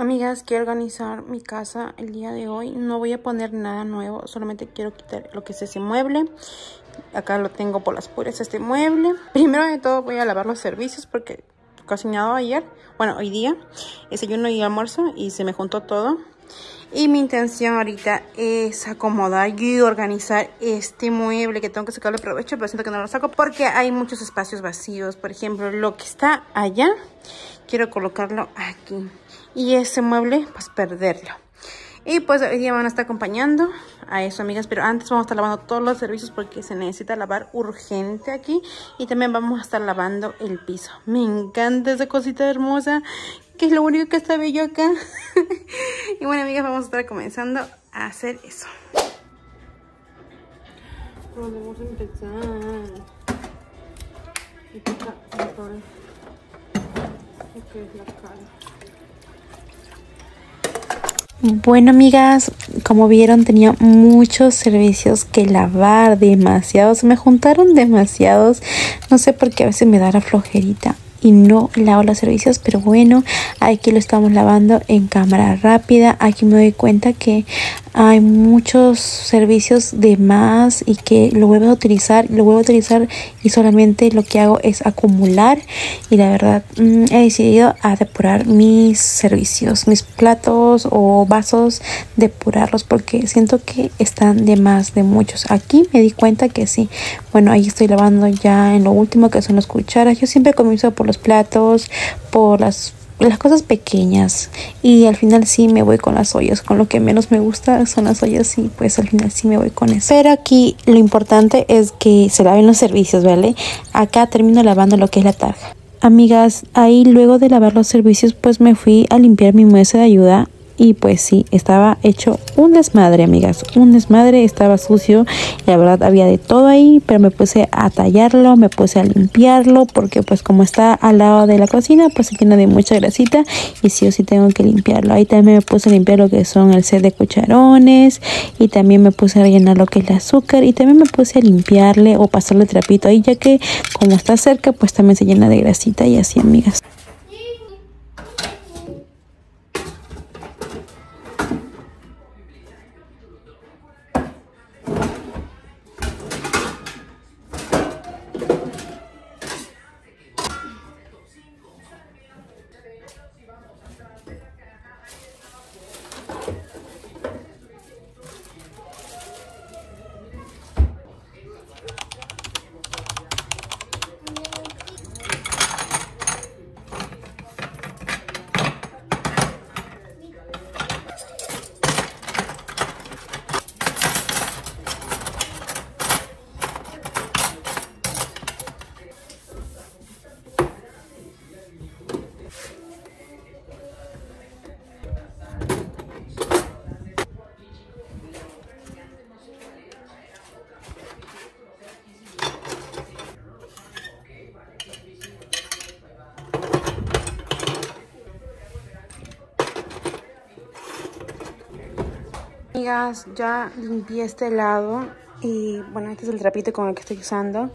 Amigas, quiero organizar mi casa el día de hoy. No voy a poner nada nuevo, solamente quiero quitar lo que es ese mueble. Acá lo tengo por las puras este mueble. Primero de todo voy a lavar los servicios porque cocinado ayer, bueno, hoy día, desayuno y almuerzo y se me juntó todo. Y mi intención ahorita es acomodar y organizar este mueble que tengo que sacarle provecho, pero siento que no lo saco porque hay muchos espacios vacíos. Por ejemplo, lo que está allá, quiero colocarlo aquí. Y ese mueble, pues perderlo. Y pues hoy día van a estar acompañando a eso, amigas. Pero antes vamos a estar lavando todos los servicios porque se necesita lavar urgente aquí. Y también vamos a estar lavando el piso. Me encanta esa cosita hermosa, que es lo único que está bello acá. y bueno, amigas, vamos a estar comenzando a hacer eso. Vamos a empezar. Bueno amigas, como vieron tenía muchos servicios que lavar, demasiados, me juntaron demasiados, no sé por qué a veces me da la flojerita y no lavo los servicios pero bueno aquí lo estamos lavando en cámara rápida. Aquí me doy cuenta que hay muchos servicios de más y que lo vuelvo a utilizar lo vuelvo a utilizar y solamente lo que hago es acumular. Y la verdad mm, he decidido a depurar mis servicios mis platos o vasos depurarlos porque siento que están de más de muchos. Aquí me di cuenta que sí. Bueno ahí estoy lavando ya en lo último que son las cucharas. Yo siempre comienzo por los platos por las las cosas pequeñas y al final sí me voy con las ollas con lo que menos me gusta son las ollas y pues al final sí me voy con eso. Pero aquí lo importante es que se laven los servicios vale acá termino lavando lo que es la tarja. Amigas ahí luego de lavar los servicios pues me fui a limpiar mi mesa de ayuda y pues sí, estaba hecho un desmadre, amigas. Un desmadre, estaba sucio. la verdad había de todo ahí, pero me puse a tallarlo, me puse a limpiarlo, porque pues como está al lado de la cocina, pues se llena de mucha grasita y sí o sí tengo que limpiarlo. Ahí también me puse a limpiar lo que son el set de cucharones y también me puse a rellenar lo que es el azúcar y también me puse a limpiarle o pasarle trapito ahí, ya que como está cerca, pues también se llena de grasita y así, amigas. Ya limpié este lado y bueno, este es el trapito con el que estoy usando.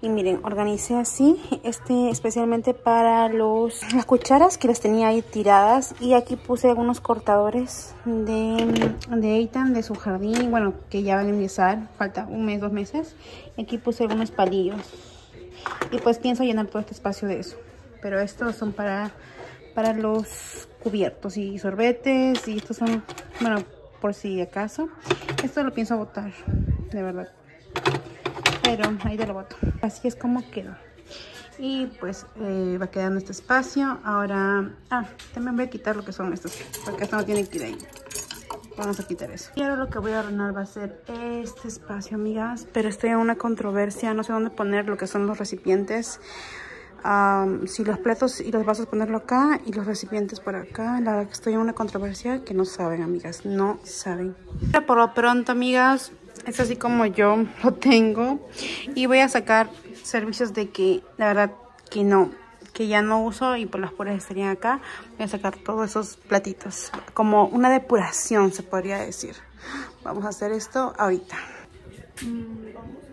Y miren, organicé así, este especialmente para los las cucharas que las tenía ahí tiradas. Y aquí puse algunos cortadores de, de Eitan, de su jardín, bueno, que ya van a empezar, falta un mes, dos meses. Y aquí puse algunos palillos. Y pues pienso llenar todo este espacio de eso. Pero estos son para, para los cubiertos y sorbetes. Y estos son, bueno, por si acaso. Esto lo pienso botar, de verdad. Pero ahí te lo boto. Así es como queda. Y pues eh, va quedando este espacio. Ahora, ah, también voy a quitar lo que son estos, porque esto no tiene que ir ahí. Vamos a quitar eso. Y ahora lo que voy a ordenar va a ser este espacio, amigas. Pero estoy en una controversia, no sé dónde poner lo que son los recipientes si los platos y los vasos ponerlo acá y los recipientes por acá. La verdad que estoy en una controversia que no saben, amigas, no saben. Pero por lo pronto, amigas, es así como yo lo tengo. Y voy a sacar servicios de que, la verdad, que no, que ya no uso y por las puras estarían acá. Voy a sacar todos esos platitos, como una depuración se podría decir. Vamos a hacer esto ahorita. Mm,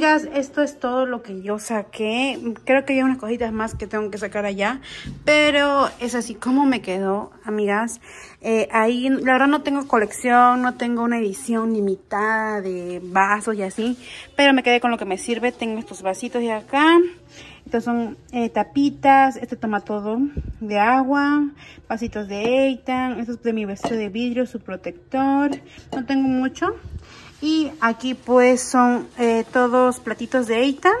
amigas, esto es todo lo que yo saqué. Creo que hay unas cositas más que tengo que sacar allá. Pero es así como me quedó, amigas. Eh, ahí, la verdad no tengo colección, no tengo una edición limitada de vasos y así. Pero me quedé con lo que me sirve. Tengo estos vasitos de acá. Estos son eh, tapitas. Este toma todo de agua. Vasitos de Eitan. Esto es de mi vestido de vidrio, su protector. No tengo mucho. Y aquí pues son eh, todos platitos de Eitan.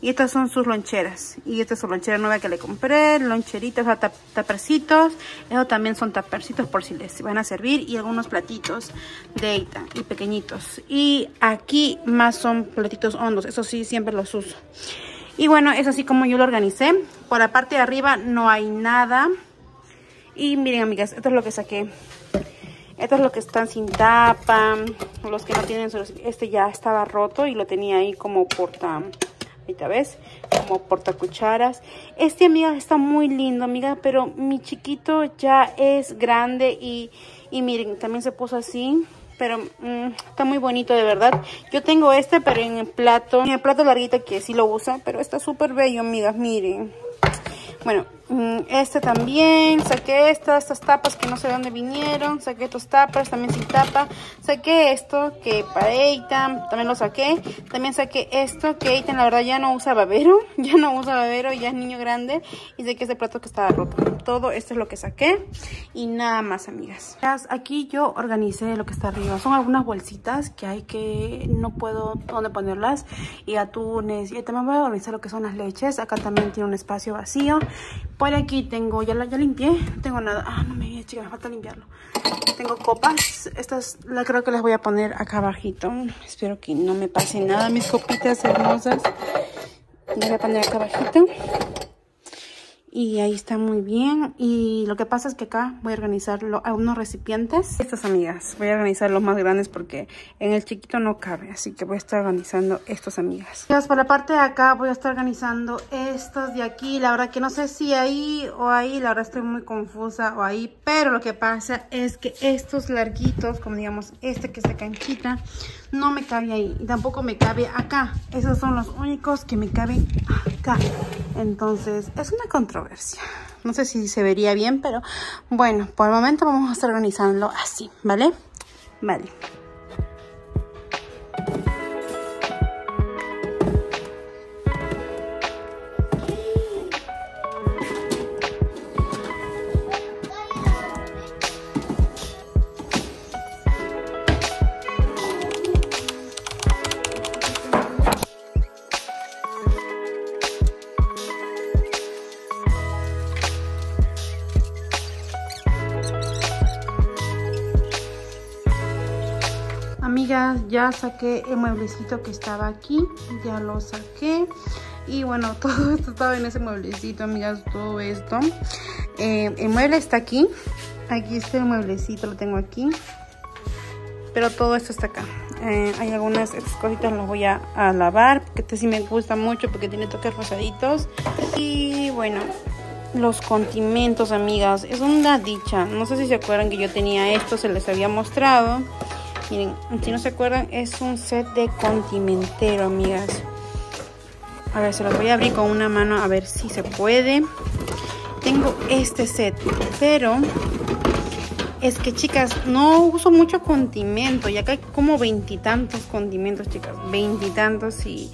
Y estas son sus loncheras. Y esta es su lonchera nueva que le compré. Loncheritas, o tapercitos. Eso también son tapercitos por si les van a servir. Y algunos platitos de Eitan y pequeñitos. Y aquí más son platitos hondos. Eso sí, siempre los uso. Y bueno, es así como yo lo organicé. Por la parte de arriba no hay nada. Y miren, amigas, esto es lo que saqué. Esto es lo que están sin tapa. Los que no tienen... Este ya estaba roto y lo tenía ahí como porta... Ahorita ves, como porta cucharas. Este, amiga, está muy lindo, amiga, pero mi chiquito ya es grande y, y miren, también se puso así. Pero mmm, está muy bonito de verdad. Yo tengo este, pero en el plato, en el plato larguito que sí lo usa. Pero está súper bello, amigas, miren. Bueno, mm, este también, saqué estas, estas tapas que no sé de dónde vinieron, saqué estos tapas también sin tapa, saqué esto que para Eitan, también lo saqué, también saqué esto que Eitan la verdad ya no usa babero, ya no usa babero, ya es niño grande y sé que es de plato que estaba roto. Todo esto es lo que saqué y nada más amigas. Aquí yo organicé lo que está arriba, son algunas bolsitas que hay que no puedo dónde ponerlas y atunes y también voy a organizar lo que son las leches, acá también tiene un espacio vacío. Por aquí tengo, ya la ya limpié, no tengo nada. Ah, no me chica, me falta limpiarlo. Tengo copas, estas la creo que las voy a poner acá abajito. Espero que no me pase nada, mis copitas hermosas. Las voy a poner acá abajito y ahí está muy bien. Y lo que pasa es que acá voy a organizarlo a unos recipientes. Estas amigas voy a organizar los más grandes porque en el chiquito no cabe así que voy a estar organizando estos amigas. Por la parte de acá voy a estar organizando estos de aquí. La verdad que no sé si ahí o ahí la verdad estoy muy confusa o ahí pero lo que pasa es que estos larguitos como digamos este que está canchita no me cabe ahí y tampoco me cabe acá. Esos son los únicos que me caben acá. Entonces es una controversia. No sé si se vería bien, pero bueno, por el momento vamos a estar organizándolo así, ¿vale? Vale. Ya saqué el mueblecito que estaba aquí, ya lo saqué. Y bueno, todo esto estaba en ese mueblecito, amigas, todo esto. Eh, el mueble está aquí, aquí está el mueblecito, lo tengo aquí. Pero todo esto está acá. Eh, hay algunas cositas las voy a, lavar, porque este sí me gusta mucho, porque tiene toques rosaditos. Y bueno, los condimentos, amigas, es una dicha. No sé si se acuerdan que yo tenía esto, se les había mostrado. Miren, si no se acuerdan, es un set de condimentero, amigas. A ver, se los voy a abrir con una mano a ver si se puede. Tengo este set, pero es que, chicas, no uso mucho condimento. Y acá hay como veintitantos condimentos, chicas. Veintitantos y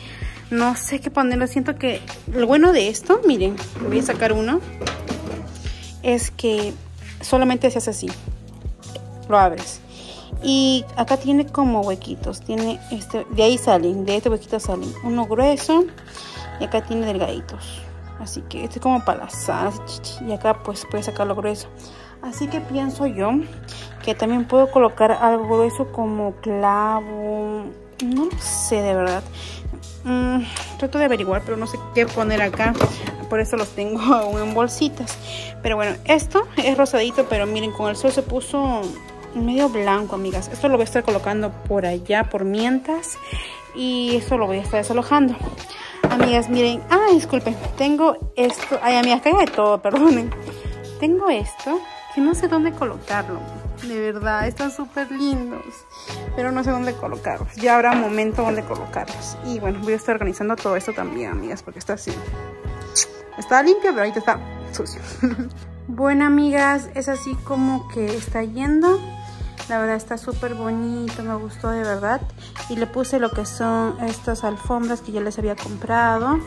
no sé qué ponerlo. Siento que lo bueno de esto, miren, voy a sacar uno. Es que solamente se hace así. Lo abres y acá tiene como huequitos tiene este de ahí salen de este huequito salen uno grueso y acá tiene delgaditos. Así que este es como para las y acá pues puede sacar lo grueso. Así que pienso yo que también puedo colocar algo grueso como clavo no sé de verdad. Mm, trato de averiguar pero no sé qué poner acá por eso los tengo aún en bolsitas. Pero bueno esto es rosadito pero miren con el sol se puso medio blanco, amigas. Esto lo voy a estar colocando por allá, por mientras. Y esto lo voy a estar desalojando. Amigas, miren. Ah, disculpen. Tengo esto. Ay, amigas, caiga de todo, perdonen. Tengo esto que no sé dónde colocarlo. de verdad, están súper lindos. Pero no sé dónde colocarlos. Ya habrá momento donde colocarlos. Y bueno, voy a estar organizando todo esto también, amigas, porque está así. Está limpio, pero ahorita está sucio. bueno, amigas, es así como que está yendo. La verdad está súper bonito, me gustó de verdad. Y le puse lo que son estas alfombras que ya les había comprado.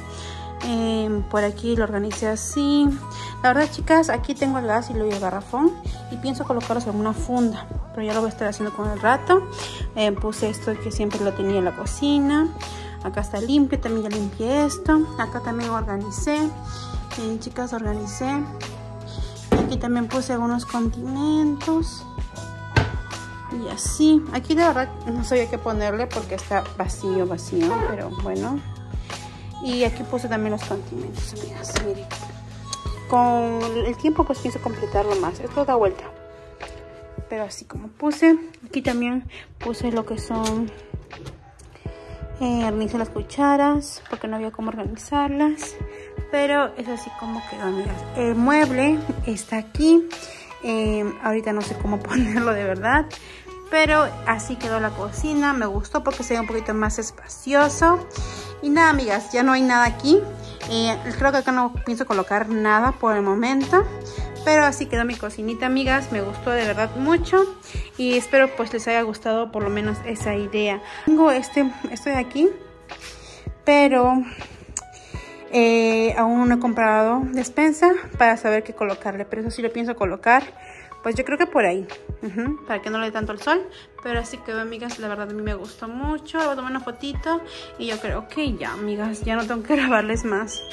Em, por aquí lo organicé así. La verdad, chicas, aquí tengo el gas y luego el garrafón. Y pienso colocarlos en una funda. Pero ya lo voy a estar haciendo con el rato. Em, puse esto que siempre lo tenía en la cocina. Acá está limpio, también ya limpié esto. Acá también organicé. Bien, chicas, organicé. Aquí también puse algunos condimentos. Y así. Aquí de verdad no sabía qué ponerle porque está vacío, vacío. Pero bueno. Y aquí puse también los condimentos, amigas. Miren. Con el tiempo pues pienso completarlo más. Esto da vuelta. Pero así como puse. Aquí también puse lo que son... Eh, las cucharas. Porque no había cómo organizarlas. Pero es así como quedó, amigas. El mueble está aquí. Eh, ahorita no sé cómo ponerlo de verdad. Pero así quedó la cocina. Me gustó porque se ve un poquito más espacioso. Y nada, amigas, ya no hay nada aquí. Eh, creo que acá no pienso colocar nada por el momento. Pero así quedó mi cocinita, amigas. Me gustó de verdad mucho. Y espero pues les haya gustado por lo menos esa idea. Tengo este, estoy aquí. Pero eh, aún no he comprado despensa para saber qué colocarle. Pero eso sí lo pienso colocar pues yo creo que por ahí, para que no le dé tanto el sol. Pero así quedó, amigas, la verdad a mí me gustó mucho. Voy a tomar una fotito y yo creo que ya, amigas, ya no tengo que grabarles más.